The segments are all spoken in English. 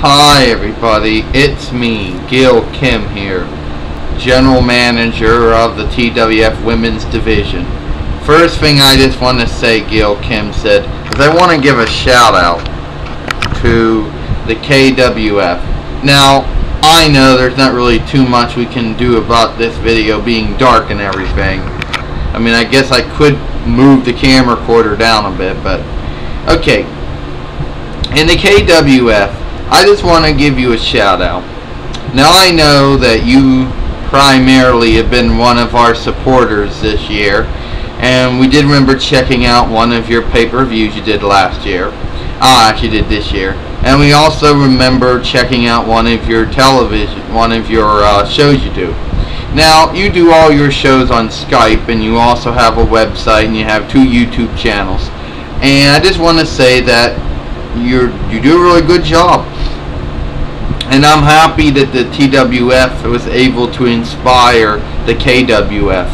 Hi everybody, it's me, Gail Kim here, General Manager of the TWF Women's Division. First thing I just want to say, Gail Kim said, is I want to give a shout out to the KWF. Now, I know there's not really too much we can do about this video being dark and everything. I mean, I guess I could move the camera quarter down a bit, but okay. In the KWF, I just want to give you a shout out. Now I know that you primarily have been one of our supporters this year and we did remember checking out one of your pay-per-views you did last year. Ah, actually did this year. And we also remember checking out one of your television, one of your uh, shows you do. Now, you do all your shows on Skype and you also have a website and you have two YouTube channels. And I just want to say that you you do a really good job and I'm happy that the TWF was able to inspire the KWF.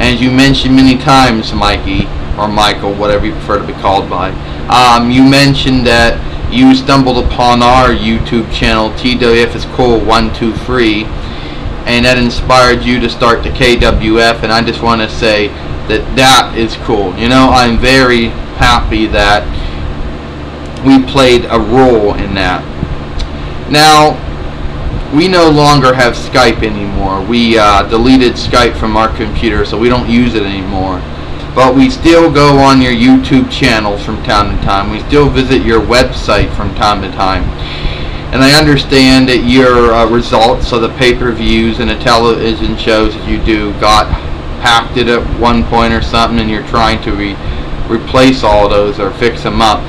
As you mentioned many times, Mikey, or Michael, whatever you prefer to be called by, um, you mentioned that you stumbled upon our YouTube channel, TWF is cool 123, and that inspired you to start the KWF, and I just want to say that that is cool. You know, I'm very happy that we played a role in that. Now, we no longer have Skype anymore. We uh, deleted Skype from our computer, so we don't use it anymore. But we still go on your YouTube channels from time to time. We still visit your website from time to time. And I understand that your uh, results of the pay-per-views and the television shows that you do got hacked at one point or something, and you're trying to re replace all those or fix them up.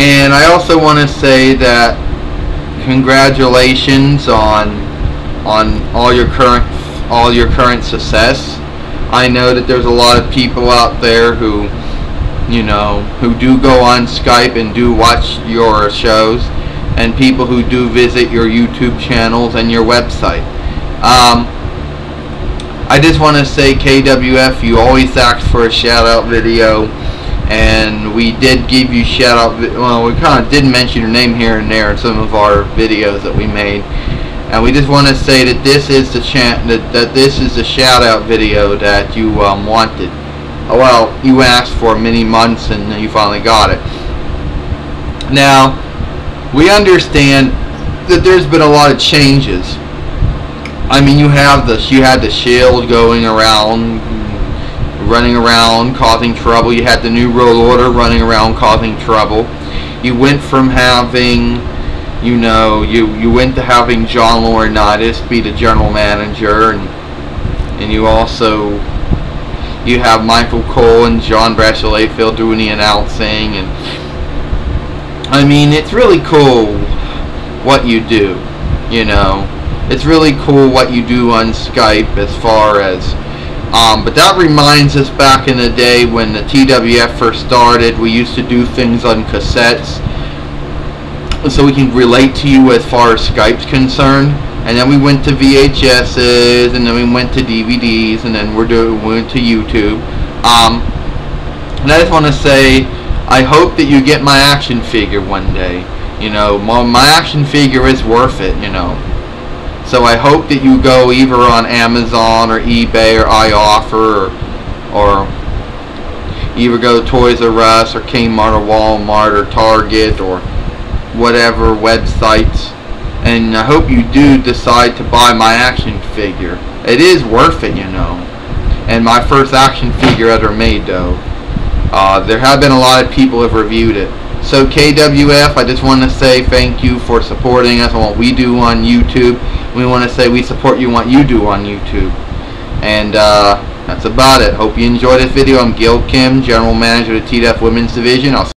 And I also want to say that congratulations on on all your current all your current success. I know that there's a lot of people out there who you know who do go on Skype and do watch your shows and people who do visit your YouTube channels and your website. Um, I just want to say KWF, you always ask for a shout out video and we did give you shout out well we kind of did mention your name here and there in some of our videos that we made. And we just want to say that this is the chant that, that this is the shout out video that you um, wanted. Well you asked for many months and you finally got it. Now we understand that there's been a lot of changes. I mean you have this you had the shield going around running around causing trouble. You had the New World Order running around causing trouble. You went from having, you know, you, you went to having John Laurinaitis be the general manager, and and you also you have Michael Cole and John Bradshaw Layfield doing the announcing, and I mean it's really cool what you do. You know, it's really cool what you do on Skype as far as um, but that reminds us back in the day when the TWF first started, we used to do things on cassettes so we can relate to you as far as Skype's concerned. And then we went to VHSs, and then we went to DVDs, and then we're doing we went to YouTube. Um, and I just want to say, I hope that you get my action figure one day. You know, my, my action figure is worth it. You know. So I hope that you go either on Amazon or eBay or iOffer or, or either go to Toys R Us or Kmart or Walmart or Target or whatever websites. And I hope you do decide to buy my action figure. It is worth it, you know. And my first action figure ever made, though. Uh, there have been a lot of people have reviewed it. So KWF, I just want to say thank you for supporting us on what we do on YouTube. We want to say we support you on what you do on YouTube. And uh, that's about it. Hope you enjoyed this video. I'm Gail Kim, General Manager of the TWF Women's Division. I'll